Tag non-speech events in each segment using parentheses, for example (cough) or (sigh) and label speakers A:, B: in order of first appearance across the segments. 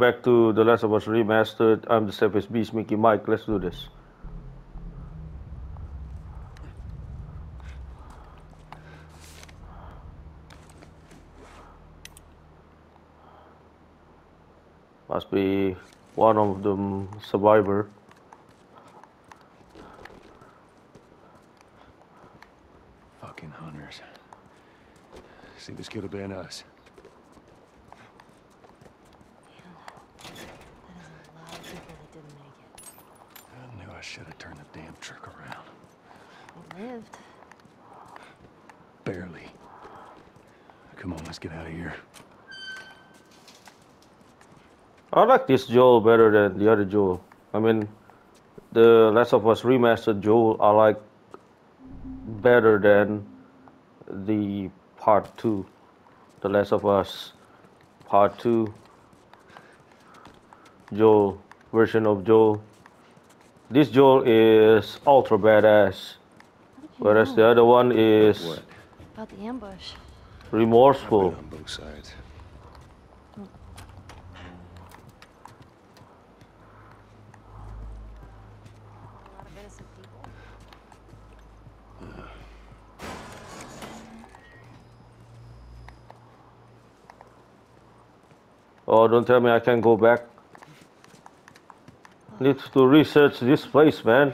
A: back to The Last of Us Remastered. I'm the Savage Beast, Mickey Mike. Let's do this. Must be one of them survivor.
B: Fucking hunters. See, this could have been us.
C: That is a lot of people that didn't make it.
B: I knew I should have turned the damn truck around.
C: We lived.
B: Barely. Come on, let's get out of here.
A: I like this Joel better than the other Joel. I mean, the Last of Us Remastered Joel I like better than the Part 2. The Last of Us Part 2 Joel, version of Joel. This Joel is ultra badass,
C: How did you
A: whereas
C: know
A: the other one is
B: What?
C: about the ambush?
A: Remorseful.
B: been on both sides.
C: A lot of innocent people.
A: Oh, don't tell me I can go back. Need to research this place, man.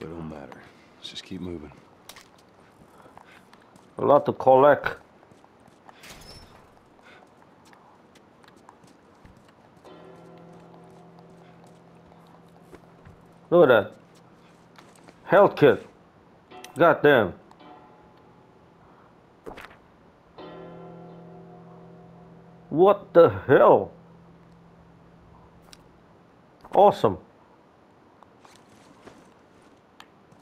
B: It don't matter. Let's just keep moving.
A: A lot to collect. Look at that. Health kit. God damn. What the hell? Awesome.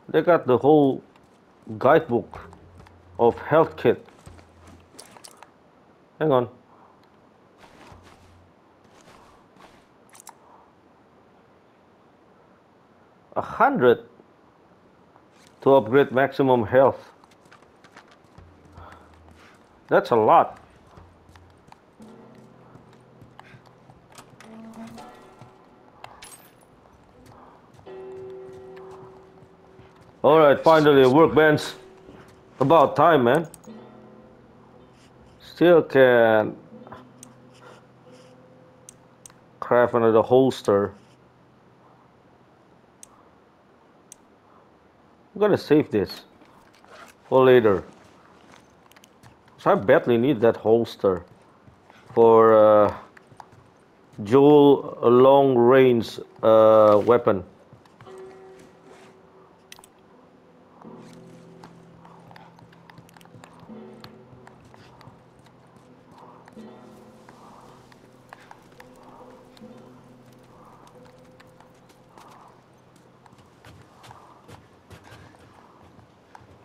A: They got the whole guidebook of health kit. Hang on. A hundred to upgrade maximum health. That's a lot. All right, finally a workbench. About time, man. Still can craft another holster. I'm gonna save this for later. So I badly need that holster for uh, dual long range uh, weapon.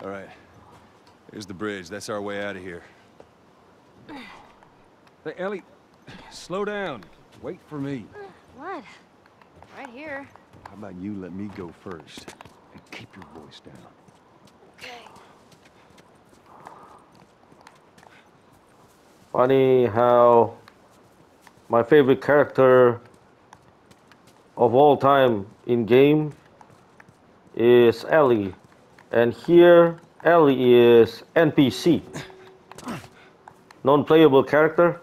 B: All right. Here's the bridge. That's our way out of here. Hey, Ellie, slow down. Wait for me.
C: What? Right here.
B: How about you let me go first? And keep your voice down.
A: funny how my favorite character of all time in game is Ellie. And here, Ellie is NPC. Non-playable character.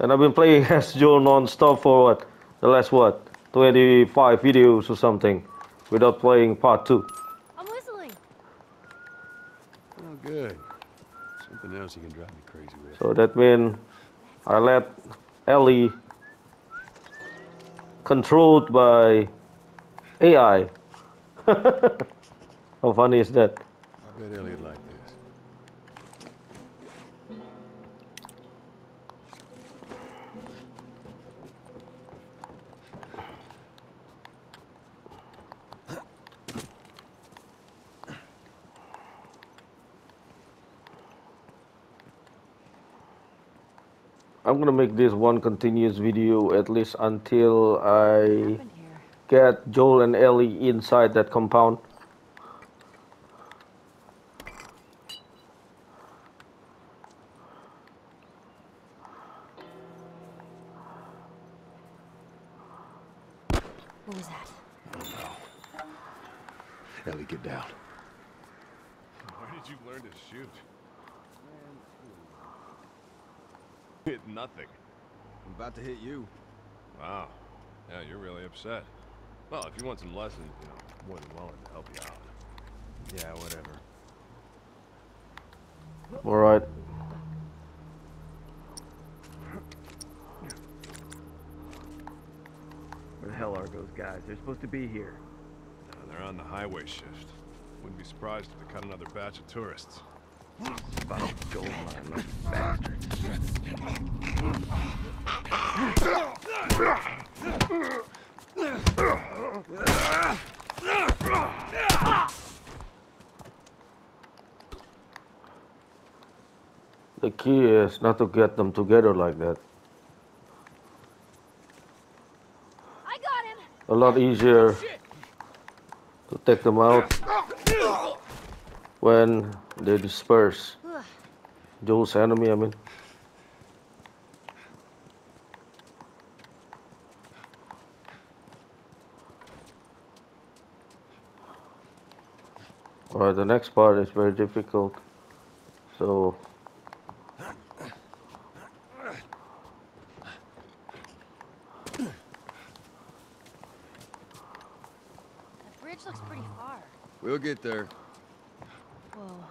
A: And I've been playing (laughs) as Joel non-stop for what? The last what? 25 videos or something. Without playing part
B: 2.
A: So that means I let Ellie controlled by AI. (laughs) How funny is that?
B: I bet Elliot like this.
A: I'm gonna make this one continuous video at least until I get Joel and Ellie inside that compound.
C: What was that? Oh, no.
B: Ellie, get down.
D: Where did you learn to shoot? Hit nothing.
E: I'm about to hit you.
D: Wow. Yeah, you're really upset. Well, if you want some lessons, you know, more than willing to help you out.
E: Yeah, whatever.
A: All right.
E: Where the hell are those guys? They're supposed to be here.
D: Uh, they're on the highway shift. Wouldn't be surprised if they cut another batch of tourists.
E: About gold mine, bastards.
A: The key is not to get them together like that.
C: I got him!
A: A lot easier to take them out when they disperse.
C: Ugh.
A: Joel's enemy, I mean. Alright, the next part is very difficult. So
C: That bridge looks pretty far.
E: We'll get there.
C: Whoa.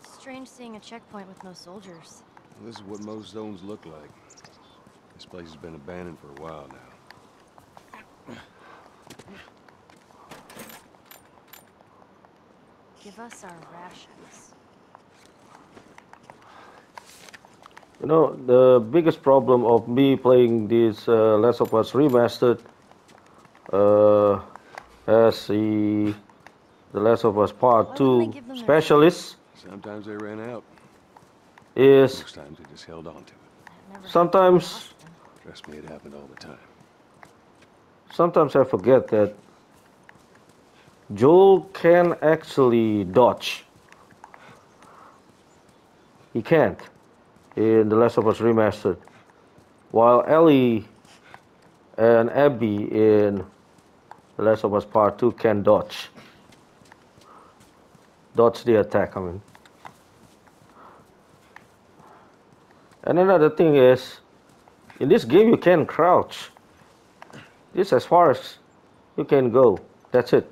C: It's strange seeing a checkpoint with no soldiers.
E: This is what most zones look like. This place has been abandoned for a while now.
C: Give us our rations.
A: You know, the biggest problem of me playing this uh, Last of Us Remastered uh, as the The Last of Us Part
C: Why
A: 2
C: give them
A: specialist
E: Sometimes they ran out.
A: is
E: Most times they just held on to it.
A: Sometimes-
E: Trust me, it happened all the time.
A: sometimes I forget that Joel can actually dodge. He can't in The Last of Us Remastered. While Ellie and Abby in The Last of Us Part 2 can dodge. Dodge the attack, I mean. And another thing is, in this game you can crouch. This as far as you can go. That's it.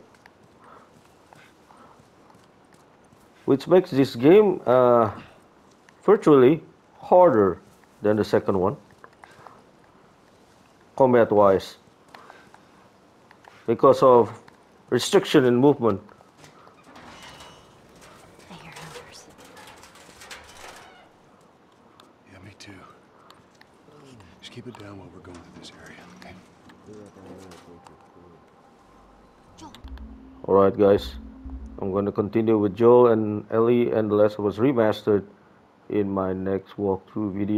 A: Which makes this game uh, virtually harder than the second one, combat wise, because of restriction in movement.
C: I hear hunters.
B: Yeah, me too. Just keep it down while we're going through this area, okay?
A: Alright, guys. I'm going to continue with Joel and Ellie and The Last of Us Remastered in my next walkthrough video.